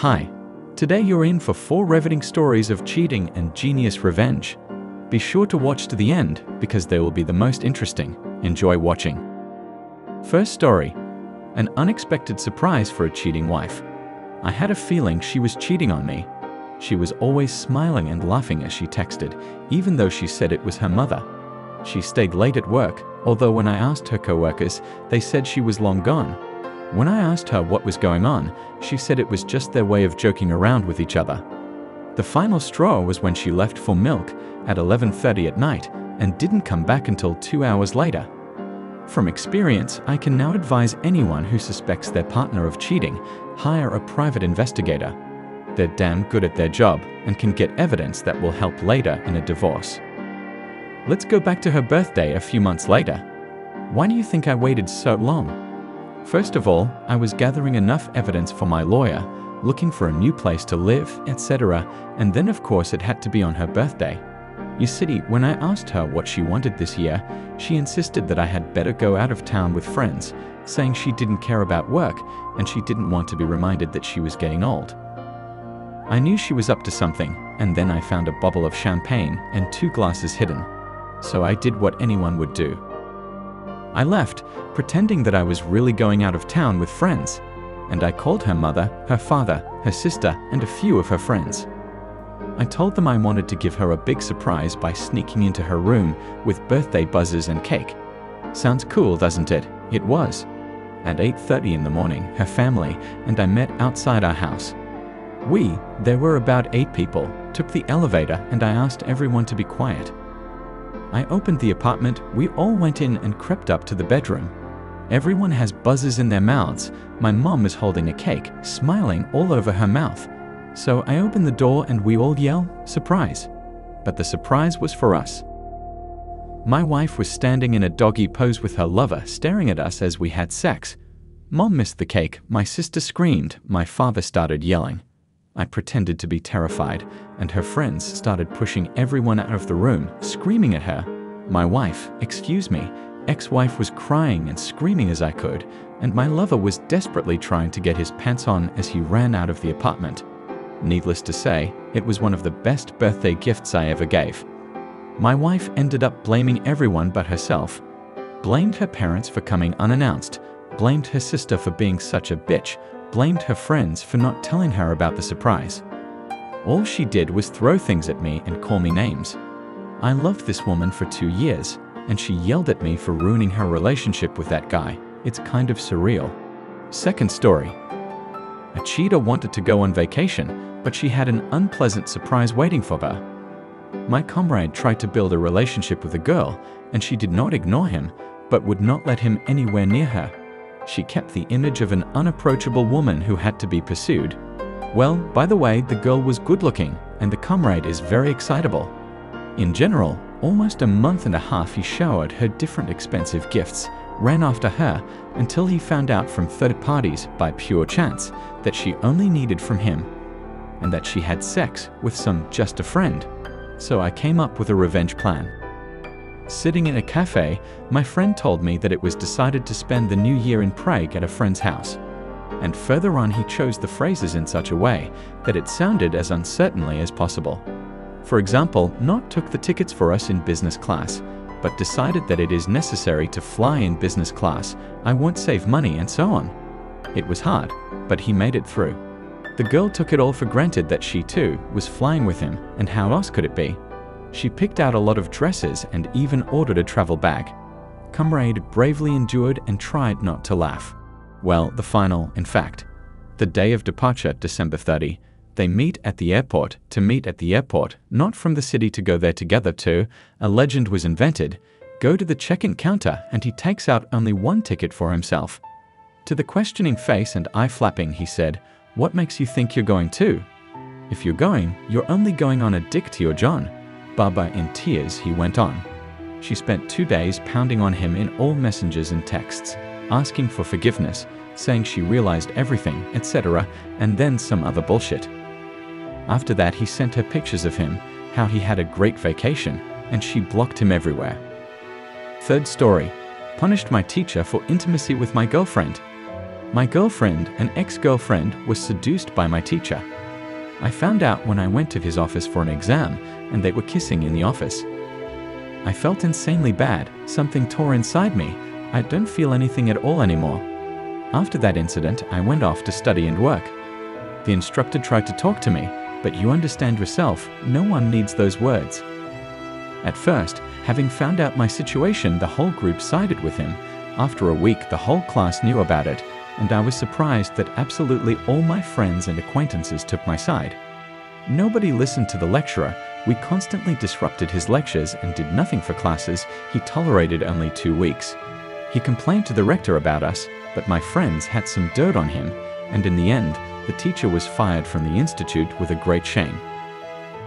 Hi, today you're in for four riveting stories of cheating and genius revenge. Be sure to watch to the end because they will be the most interesting. Enjoy watching. First story An unexpected surprise for a cheating wife. I had a feeling she was cheating on me. She was always smiling and laughing as she texted, even though she said it was her mother. She stayed late at work, although when I asked her coworkers, they said she was long gone. When I asked her what was going on, she said it was just their way of joking around with each other. The final straw was when she left for milk at 11:30 at night and didn't come back until 2 hours later. From experience, I can now advise anyone who suspects their partner of cheating, hire a private investigator. They're damn good at their job and can get evidence that will help later in a divorce. Let's go back to her birthday a few months later. Why do you think I waited so long? First of all, I was gathering enough evidence for my lawyer, looking for a new place to live, etc., and then of course it had to be on her birthday. You see, when I asked her what she wanted this year, she insisted that I had better go out of town with friends, saying she didn't care about work and she didn't want to be reminded that she was getting old. I knew she was up to something, and then I found a bottle of champagne and two glasses hidden. So I did what anyone would do. I left, pretending that I was really going out of town with friends, and I called her mother, her father, her sister, and a few of her friends. I told them I wanted to give her a big surprise by sneaking into her room with birthday buzzers and cake. Sounds cool, doesn't it? It was. At 8:30 in the morning, her family and I met outside our house. We, there were about 8 people, took the elevator and I asked everyone to be quiet. I opened the apartment, we all went in and crept up to the bedroom. Everyone has buzzes in their mouths. My mom is holding a cake, smiling all over her mouth. So I open the door and we all yell, surprise. But the surprise was for us. My wife was standing in a doggy pose with her lover, staring at us as we had sex. Mom missed the cake, my sister screamed, my father started yelling. I pretended to be terrified, and her friends started pushing everyone out of the room, screaming at her. My wife, excuse me, ex wife was crying and screaming as I could, and my lover was desperately trying to get his pants on as he ran out of the apartment. Needless to say, it was one of the best birthday gifts I ever gave. My wife ended up blaming everyone but herself, blamed her parents for coming unannounced, blamed her sister for being such a bitch, blamed her friends for not telling her about the surprise. All she did was throw things at me and call me names. I loved this woman for two years, and she yelled at me for ruining her relationship with that guy. It's kind of surreal. Second story. A cheetah wanted to go on vacation, but she had an unpleasant surprise waiting for her. My comrade tried to build a relationship with a girl, and she did not ignore him, but would not let him anywhere near her. She kept the image of an unapproachable woman who had to be pursued. Well, by the way, the girl was good looking, and the comrade is very excitable. In general, almost a month and a half he showered her different expensive gifts, ran after her until he found out from third parties by pure chance that she only needed from him and that she had sex with some just a friend. So I came up with a revenge plan. Sitting in a cafe, my friend told me that it was decided to spend the new year in Prague at a friend's house. And further on, he chose the phrases in such a way that it sounded as uncertainly as possible. For example, Not took the tickets for us in business class, but decided that it is necessary to fly in business class, I won't save money, and so on. It was hard, but he made it through. The girl took it all for granted that she too was flying with him, and how else could it be? She picked out a lot of dresses and even ordered a travel bag. Comrade bravely endured and tried not to laugh. Well, the final, in fact. The day of departure, December 30, they meet at the airport to meet at the airport, not from the city to go there together to, a legend was invented, go to the check-in counter and he takes out only one ticket for himself. To the questioning face and eye flapping, he said, What makes you think you're going to? If you're going, you're only going on a dick to your John. Baba in tears, he went on. She spent two days pounding on him in all messengers and texts, asking for forgiveness, saying she realized everything, etc., and then some other bullshit. After that, he sent her pictures of him, how he had a great vacation, and she blocked him everywhere. Third story punished my teacher for intimacy with my girlfriend. My girlfriend, an ex girlfriend, was seduced by my teacher. I found out when I went to his office for an exam, and they were kissing in the office. I felt insanely bad, something tore inside me. I don't feel anything at all anymore. After that incident, I went off to study and work. The instructor tried to talk to me, but you understand yourself, no one needs those words. At first, having found out my situation, the whole group sided with him. After a week, the whole class knew about it, and I was surprised that absolutely all my friends and acquaintances took my side. Nobody listened to the lecturer. We constantly disrupted his lectures and did nothing for classes. He tolerated only two weeks. He complained to the rector about us, but my friends had some dirt on him, and in the end, the teacher was fired from the institute with a great shame.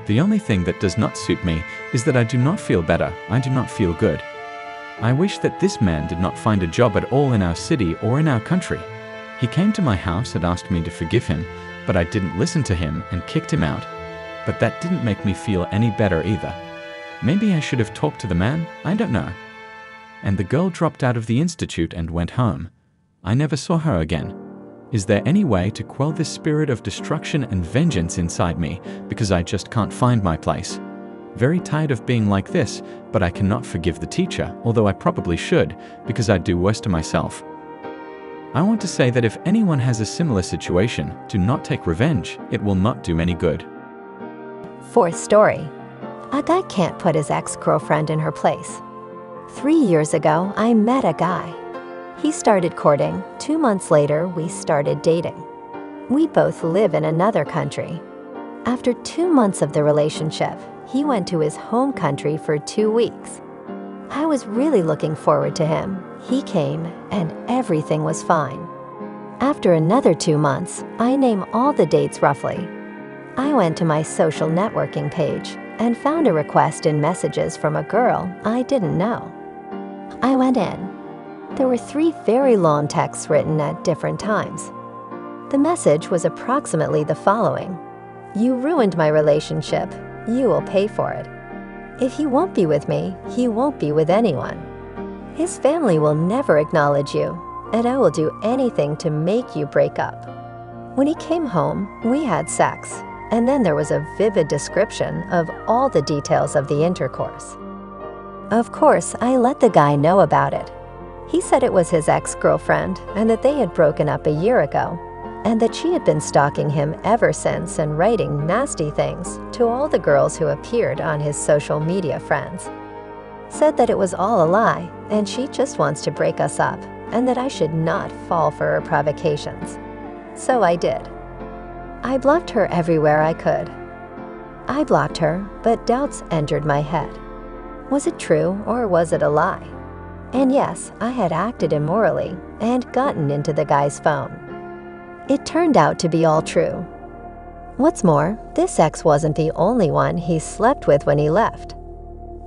The only thing that does not suit me is that I do not feel better, I do not feel good. I wish that this man did not find a job at all in our city or in our country. He came to my house and asked me to forgive him, but I didn't listen to him and kicked him out. But that didn't make me feel any better either. Maybe I should have talked to the man, I don't know. And the girl dropped out of the institute and went home. I never saw her again. Is there any way to quell this spirit of destruction and vengeance inside me because I just can't find my place? Very tired of being like this, but I cannot forgive the teacher, although I probably should, because I'd do worse to myself. I want to say that if anyone has a similar situation, do not take revenge, it will not do any good. Fourth story A guy can't put his ex girlfriend in her place. Three years ago, I met a guy. He started courting. Two months later, we started dating. We both live in another country. After two months of the relationship, he went to his home country for two weeks. I was really looking forward to him. He came, and everything was fine. After another two months, I name all the dates roughly. I went to my social networking page and found a request in messages from a girl I didn't know. I went in there were three very long texts written at different times. The message was approximately the following You ruined my relationship. You will pay for it. If he won't be with me, he won't be with anyone. His family will never acknowledge you, and I will do anything to make you break up. When he came home, we had sex, and then there was a vivid description of all the details of the intercourse. Of course, I let the guy know about it, he said it was his ex girlfriend and that they had broken up a year ago, and that she had been stalking him ever since and writing nasty things to all the girls who appeared on his social media friends. Said that it was all a lie and she just wants to break us up and that I should not fall for her provocations. So I did. I blocked her everywhere I could. I blocked her, but doubts entered my head. Was it true or was it a lie? And yes, I had acted immorally and gotten into the guy's phone. It turned out to be all true. What's more, this ex wasn't the only one he slept with when he left.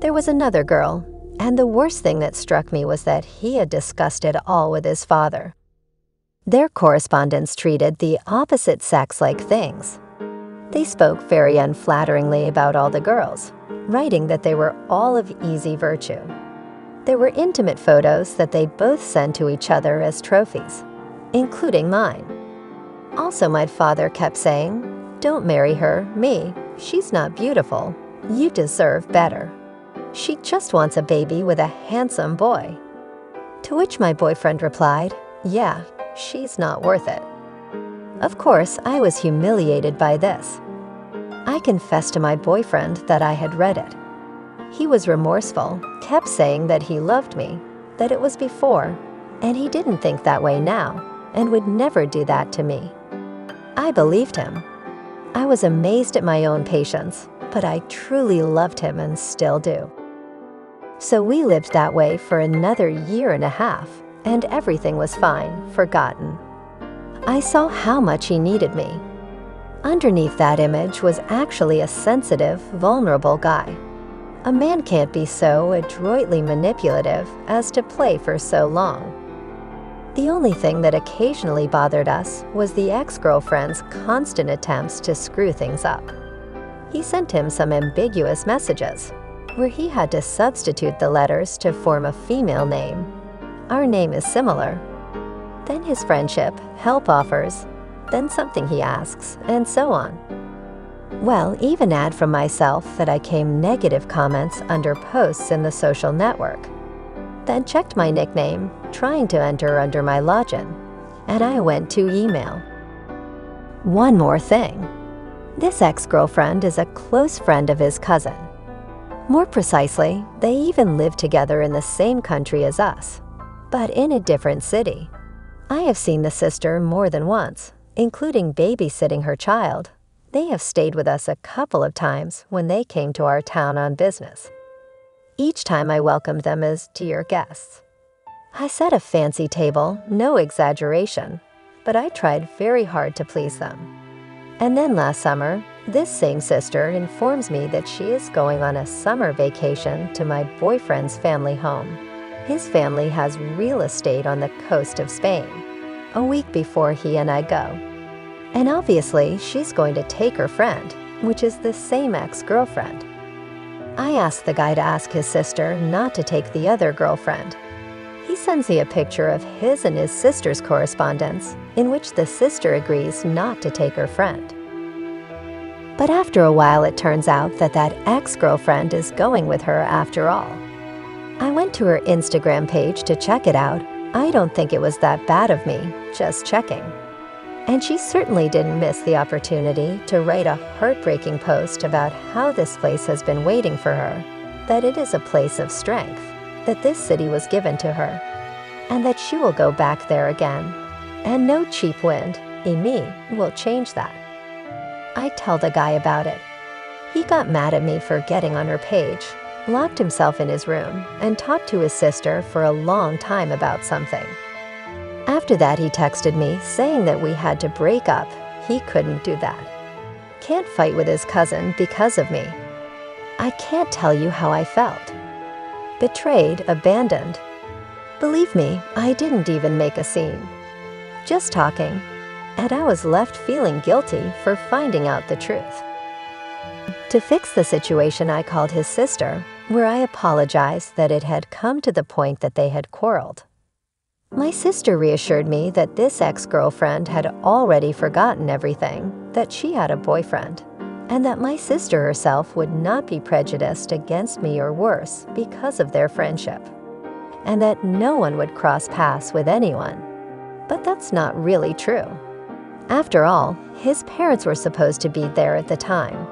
There was another girl, and the worst thing that struck me was that he had discussed it all with his father. Their correspondence treated the opposite sex like things. They spoke very unflatteringly about all the girls, writing that they were all of easy virtue there were intimate photos that they both sent to each other as trophies, including mine. Also, my father kept saying, Don't marry her, me. She's not beautiful. You deserve better. She just wants a baby with a handsome boy. To which my boyfriend replied, Yeah, she's not worth it. Of course, I was humiliated by this. I confessed to my boyfriend that I had read it. He was remorseful, kept saying that he loved me, that it was before, and he didn't think that way now, and would never do that to me. I believed him. I was amazed at my own patience, but I truly loved him and still do. So we lived that way for another year and a half, and everything was fine, forgotten. I saw how much he needed me. Underneath that image was actually a sensitive, vulnerable guy a man can't be so adroitly manipulative as to play for so long. The only thing that occasionally bothered us was the ex-girlfriend's constant attempts to screw things up. He sent him some ambiguous messages, where he had to substitute the letters to form a female name. Our name is similar. then his friendship, help offers, then something he asks, and so on. Well, even add from myself that I came negative comments under posts in the social network. Then checked my nickname, trying to enter under my login, and I went to email. One more thing. This ex-girlfriend is a close friend of his cousin. More precisely, they even live together in the same country as us, but in a different city. I have seen the sister more than once, including babysitting her child. They have stayed with us a couple of times when they came to our town on business. Each time I welcomed them as dear guests. I set a fancy table, no exaggeration, but I tried very hard to please them. And then last summer, this same sister informs me that she is going on a summer vacation to my boyfriend's family home. His family has real estate on the coast of Spain, a week before he and I go. And obviously, she's going to take her friend, which is the same ex-girlfriend. I asked the guy to ask his sister not to take the other girlfriend. He sends me a picture of his and his sister's correspondence, in which the sister agrees not to take her friend. But after a while, it turns out that that ex-girlfriend is going with her after all. I went to her Instagram page to check it out. I don't think it was that bad of me, just checking. And she certainly didn't miss the opportunity to write a heartbreaking post about how this place has been waiting for her, that it is a place of strength, that this city was given to her, and that she will go back there again. And no cheap wind, in me, will change that. I tell the guy about it. He got mad at me for getting on her page, locked himself in his room, and talked to his sister for a long time about something. After that, he texted me saying that we had to break up. He couldn't do that. Can't fight with his cousin because of me. I can't tell you how I felt. Betrayed, abandoned. Believe me, I didn't even make a scene. Just talking, and I was left feeling guilty for finding out the truth. To fix the situation, I called his sister, where I apologized that it had come to the point that they had quarreled. My sister reassured me that this ex-girlfriend had already forgotten everything, that she had a boyfriend, and that my sister herself would not be prejudiced against me or worse because of their friendship, and that no one would cross paths with anyone. But that's not really true. After all, his parents were supposed to be there at the time.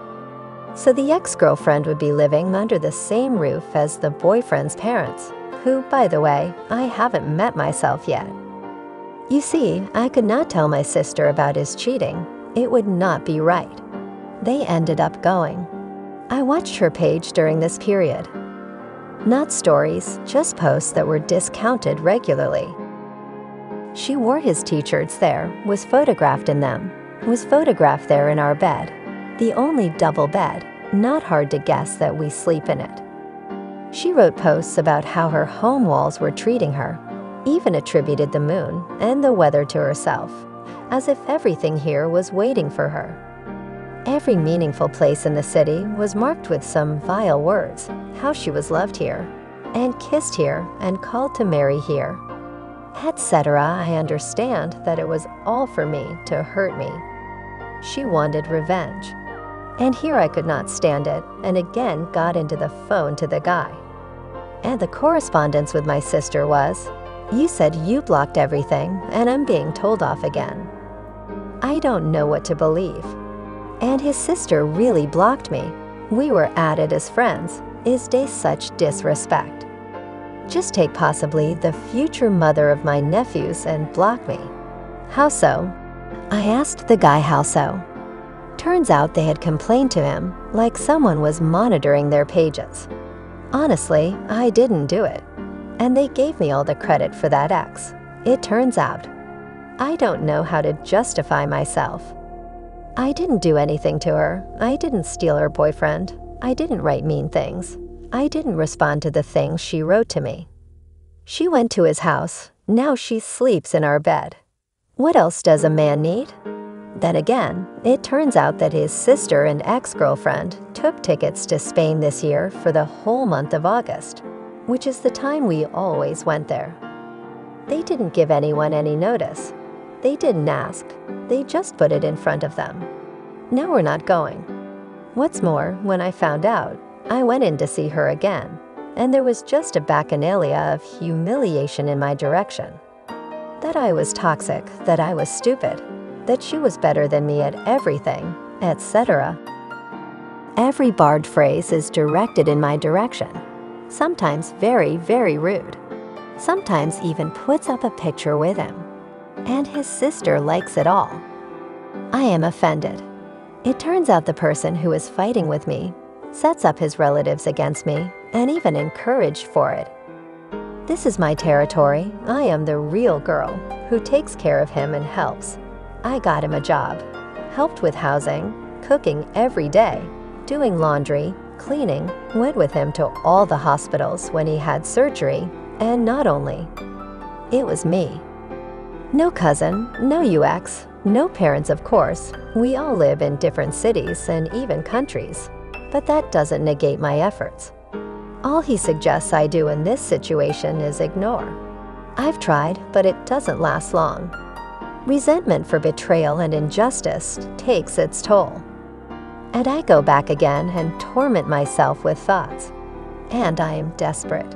So the ex-girlfriend would be living under the same roof as the boyfriend's parents, who, by the way, I haven't met myself yet. You see, I could not tell my sister about his cheating. It would not be right. They ended up going. I watched her page during this period. Not stories, just posts that were discounted regularly. She wore his t-shirts there, was photographed in them, was photographed there in our bed. The only double bed, not hard to guess that we sleep in it. She wrote posts about how her home walls were treating her, even attributed the moon and the weather to herself, as if everything here was waiting for her. Every meaningful place in the city was marked with some vile words, how she was loved here, and kissed here and called to marry here. Etc. I understand that it was all for me to hurt me. She wanted revenge. And here I could not stand it, and again got into the phone to the guy. And the correspondence with my sister was, You said you blocked everything, and I'm being told off again. I don't know what to believe. And his sister really blocked me. We were added as friends. Is they such disrespect? Just take possibly the future mother of my nephews and block me. How so? I asked the guy how so. Turns out they had complained to him like someone was monitoring their pages. Honestly, I didn't do it. And they gave me all the credit for that ex. It turns out. I don't know how to justify myself. I didn't do anything to her. I didn't steal her boyfriend. I didn't write mean things. I didn't respond to the things she wrote to me. She went to his house. Now she sleeps in our bed. What else does a man need? Then again, it turns out that his sister and ex-girlfriend took tickets to Spain this year for the whole month of August, which is the time we always went there. They didn't give anyone any notice. They didn't ask. They just put it in front of them. Now we're not going. What's more, when I found out, I went in to see her again, and there was just a bacchanalia of humiliation in my direction. That I was toxic, that I was stupid, that she was better than me at everything, etc. Every barred phrase is directed in my direction, sometimes very, very rude. Sometimes even puts up a picture with him. And his sister likes it all. I am offended. It turns out the person who is fighting with me sets up his relatives against me and even encouraged for it. This is my territory. I am the real girl who takes care of him and helps. I got him a job, helped with housing, cooking every day, doing laundry, cleaning, went with him to all the hospitals when he had surgery, and not only. It was me. No cousin, no UX, no parents, of course. We all live in different cities and even countries. But that doesn't negate my efforts. All he suggests I do in this situation is ignore. I've tried, but it doesn't last long. Resentment for betrayal and injustice takes its toll. And I go back again and torment myself with thoughts. And I am desperate.